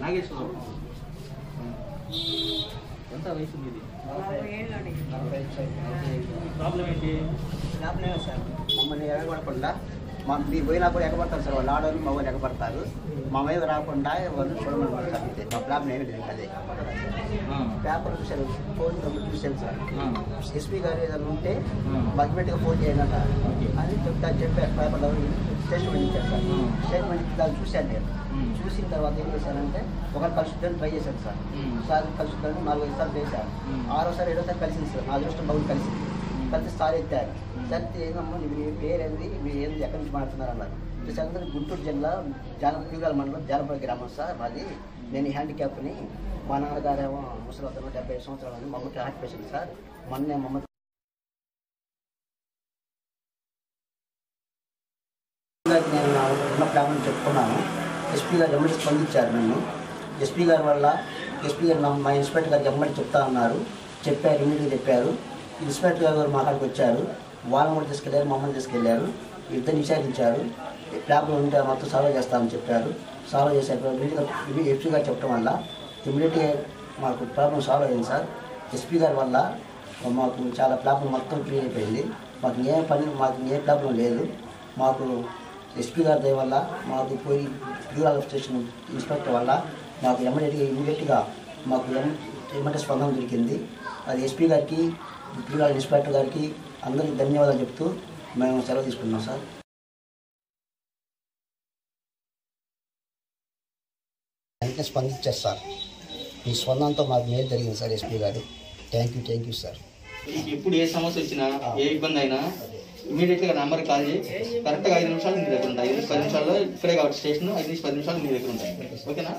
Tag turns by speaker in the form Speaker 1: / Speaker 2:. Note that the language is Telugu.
Speaker 1: నాగేశ్వరరావు ఎంత వయసు మీది? ప్రాబ్లం ఏంటి?
Speaker 2: సార్? మమ్మల్ని ఎగబడకుండా మా మీరు పోయినా కూడా ఎగబడతారు సార్. వాళ్ళు ఆడవాళ్ళు మగవాళ్ళు ఎగబడతారు మా మీద రాకుండా వాళ్ళు చూడమని పడతారు అంతే. మా ప్రాబ్లం ఏమి లేదు అదే.
Speaker 1: ఆ,
Speaker 2: పేపర్ చూశాను ఫోన్ నెంబర్ చూశాను సార్. ఎస్పీ గారు ఏదైనా ఉంటే. అల్టిమేట్గా ఫోన్ చేయండి అంట.
Speaker 1: ఓకే.
Speaker 2: అని చెప్తా చెప్పారు. పేపర్లో స్టేట్మెంట్ ఇచ్చారు సార్. స్టేట్మెంట్ దాన్ని చూశాను నేను. చూసిన తర్వాత ఏం చేశానంటే ఒకరు కలుసుద్దని ట్రై చేశాను సార్. సార్ కలుసుద్దని నాలుగు ఐదు సార్లు చేశాను. ఆరోసారి ఏడోసారి కలిసింది సార్. నా అదృష్టం బాగుంది కలిసింది. కలిసి సార్ ఎత్తారు. సార్ ఏందమ్మా మీ పేరేంది మీరు ఏంది? ఎక్కడి నుంచి మాట్లాడుతున్నారు అన్నారు. చూసాను గుంటూరు జిల్లా జాన ప్యూగాల మండలం జానపద గ్రామం సార్ మాది. నేను హ్యాండిక్యాప్ని మా నాన్నగారేమో ముసలి అతను డెబ్బై ఐదు సంవత్సరాలు మా అమ్మకి హార్ట్ పేషెంట్ సార్. మొన్నే మా నేను ఉన్న ప్రాబ్లం చెప్పుకున్నాను. ఎస్పీ గారు ఎమ్మడి స్పందించారు నన్ను. ఎస్పీ గారి వల్ల ఎస్పీ గారు మా ఇన్స్పెక్టర్ గారికి ఎమ్మడి చెప్తా ఉన్నారు చెప్పారు ఇమీడియట్గా చెప్పారు. ఇన్స్పెక్టర్ గారు మా కాడికి వచ్చారు. వాళ్ళని కూడా తీసుకెళ్ళారు మమ్మల్ని తీసుకెళ్ళారు. ఇద్దరు విచారించారు. ప్రాబ్లం ఉంటే మొత్తం సాల్వ్ చేస్తామని చెప్పారు. సాల్వ్ చేశారు. ఇమీడియట్గా ఎస్పీ గారు చెప్పడం వల్ల ఇమీడియట్గా మాకు ప్రాబ్లం సాల్వ్ అయింది సార్. ఎస్పీ గారి వల్ల మాకు చాలా ప్రాబ్లం మొత్తం క్లియర్ అయిపోయింది. మాకు ఏ పని మాకు ఏ ప్రాబ్లం లేదు. మాకు ఎస్పీ గారి దయ వల్ల మాకు పోయి రూరల్ స్టేషన్ ఇన్స్పెక్టర్ వల్ల మాకు ఎమ్మడిగా ఇమీడియట్గా మాకు ఎం ఎమ్మటి స్పందన దొరికింది. అది ఎస్పీ గారికి రూరల్ ఇన్స్పెక్టర్ గారికి అందరికీ ధన్యవాదాలు చెప్తూ మేము సెలవు తీసుకున్నాం సార్. వెంటనే స్పందించారు సార్. మీ స్పందనతో మాకు మేలు జరిగింది సార్ ఎస్పీ గారు. Thank you thank you sir.
Speaker 1: మీకు ఎప్పుడు ఏ సమస్య వచ్చినా ఏ ఇబ్బంది అయినా ఇమీడియట్గా నెంబర్ కాల్ చేయి. కరెక్ట్గా ఐదు నిమిషాలు మీ దగ్గర ఉంటాయి. ఐదు పది నిమిషాల్లో ఇక్కడే కాబట్టి స్టేషన్ ఐదు నుంచి పది నిమిషాలు మీ దగ్గర ఉంటాయి. ఓకేనా?